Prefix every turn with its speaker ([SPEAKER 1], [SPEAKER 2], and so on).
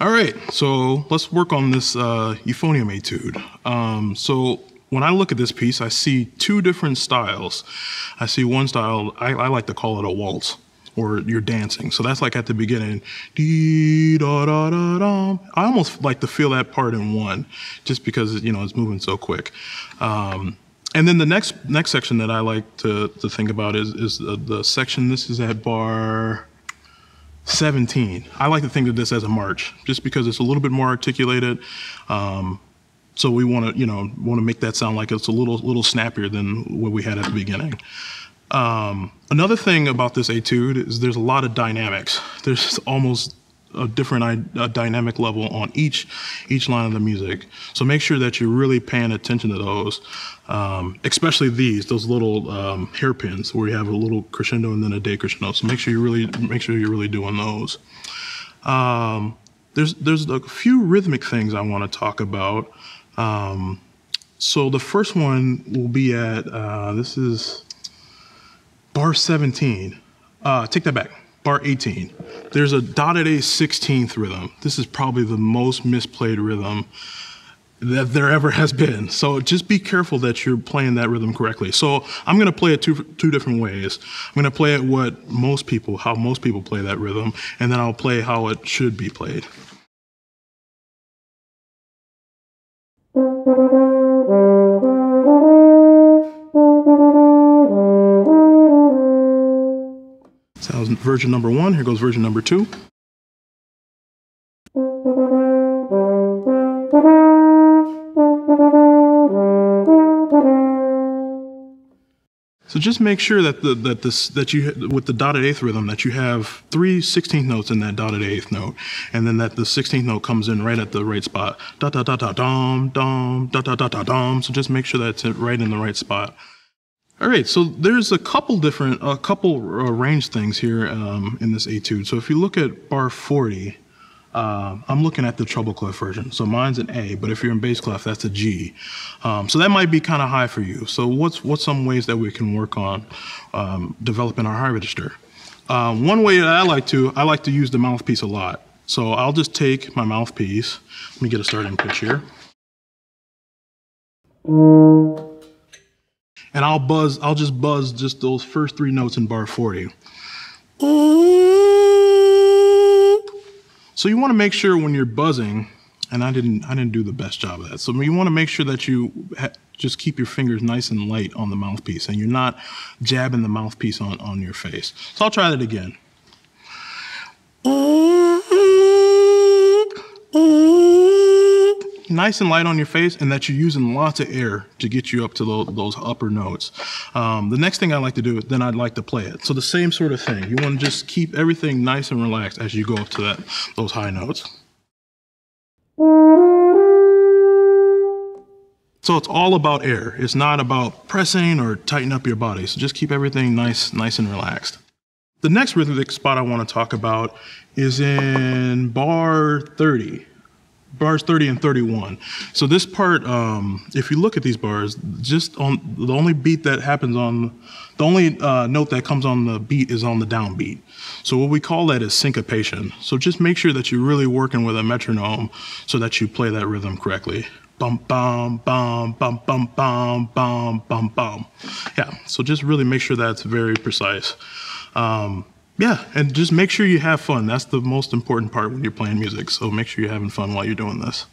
[SPEAKER 1] All right, so let's work on this uh, euphonium etude. Um, so when I look at this piece, I see two different styles. I see one style, I, I like to call it a waltz, or you're dancing. So that's like at the beginning, da da da. I almost like to feel that part in one, just because you know it's moving so quick. Um, and then the next next section that I like to to think about is is the, the section. This is at bar 17. I like to think of this as a march, just because it's a little bit more articulated. Um, so we want to, you know, want to make that sound like it's a little little snappier than what we had at the beginning. Um, another thing about this etude is there's a lot of dynamics. There's almost a different a dynamic level on each each line of the music. So make sure that you're really paying attention to those, um, especially these those little um, hairpins where you have a little crescendo and then a decrescendo. So make sure you really make sure you're really doing those. Um, there's there's a few rhythmic things I want to talk about. Um, so the first one will be at uh, this is bar 17. Uh, take that back bar 18. There's a dotted eighth 16th rhythm. This is probably the most misplayed rhythm that there ever has been. So just be careful that you're playing that rhythm correctly. So I'm going to play it two, two different ways. I'm going to play it what most people, how most people play that rhythm, and then I'll play how it should be played. That was version number one. Here goes version number two. So just make sure that the that this that you with the dotted eighth rhythm that you have three sixteenth notes in that dotted eighth note, and then that the 16th note comes in right at the right spot. Da da da da dum dum da da da da dum. So just make sure that's right in the right spot. All right, so there's a couple different, a couple uh, range things here um, in this etude. So if you look at bar 40, uh, I'm looking at the treble clef version. So mine's an A, but if you're in bass clef, that's a G. Um, so that might be kind of high for you. So what's what's some ways that we can work on um, developing our high register? Uh, one way that I like to, I like to use the mouthpiece a lot. So I'll just take my mouthpiece. Let me get a starting pitch here and I'll buzz, I'll just buzz just those first three notes in bar 40. So you want to make sure when you're buzzing, and I didn't, I didn't do the best job of that. So you want to make sure that you just keep your fingers nice and light on the mouthpiece, and you're not jabbing the mouthpiece on, on your face. So I'll try that again nice and light on your face and that you're using lots of air to get you up to those, those upper notes. Um, the next thing I like to do, then I'd like to play it. So the same sort of thing. You want to just keep everything nice and relaxed as you go up to that those high notes. So it's all about air. It's not about pressing or tighten up your body. So just keep everything nice, nice and relaxed. The next rhythmic spot I want to talk about is in bar 30 bars 30 and 31. So this part, um, if you look at these bars, just on the only beat that happens on, the only uh, note that comes on the beat is on the downbeat. So what we call that is syncopation. So just make sure that you're really working with a metronome so that you play that rhythm correctly. Bum bum bum bum bum bum bum bum bum. Yeah. So just really make sure that's very precise. Um, yeah, and just make sure you have fun. That's the most important part when you're playing music. So make sure you're having fun while you're doing this.